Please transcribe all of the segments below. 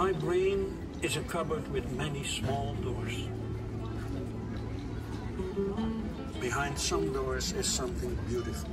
My brain is a cupboard with many small doors. Behind some doors is something beautiful.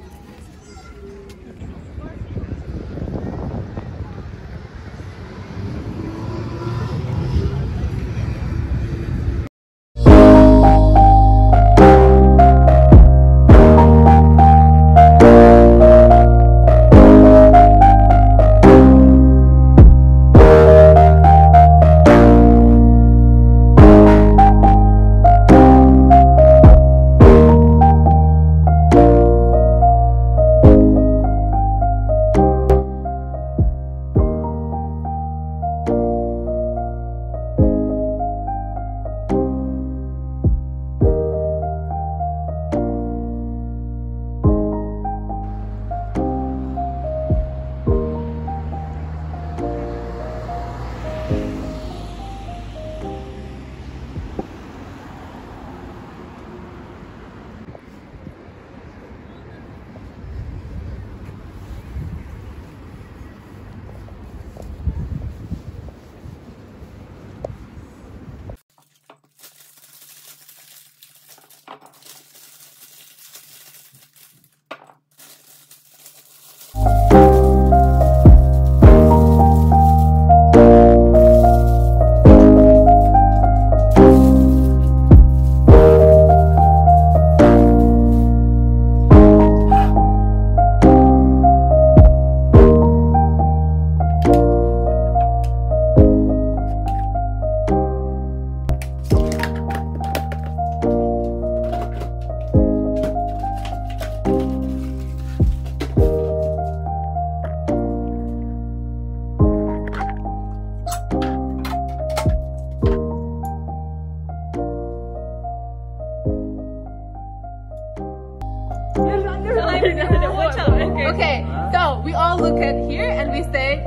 So we all look at here and we say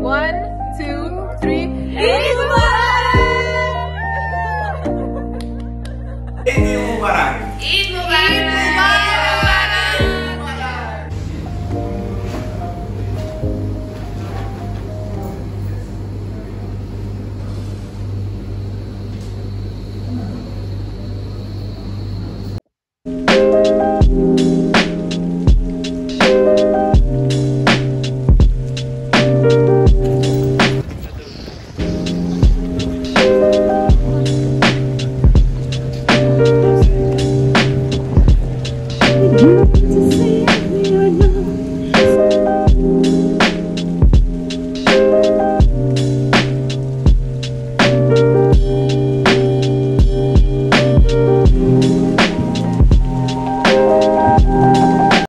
one, two, three.